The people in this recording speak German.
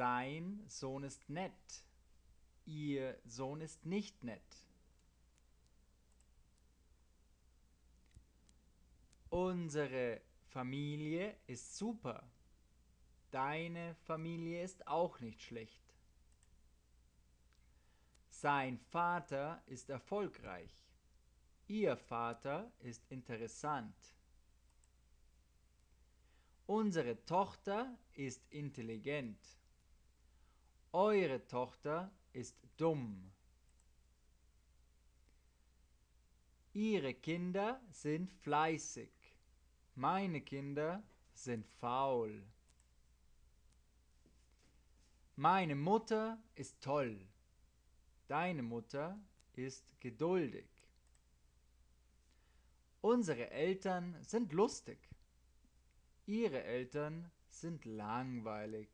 Sein Sohn ist nett. Ihr Sohn ist nicht nett. Unsere Familie ist super. Deine Familie ist auch nicht schlecht. Sein Vater ist erfolgreich. Ihr Vater ist interessant. Unsere Tochter ist intelligent. Eure Tochter ist dumm. Ihre Kinder sind fleißig. Meine Kinder sind faul. Meine Mutter ist toll. Deine Mutter ist geduldig. Unsere Eltern sind lustig. Ihre Eltern sind langweilig.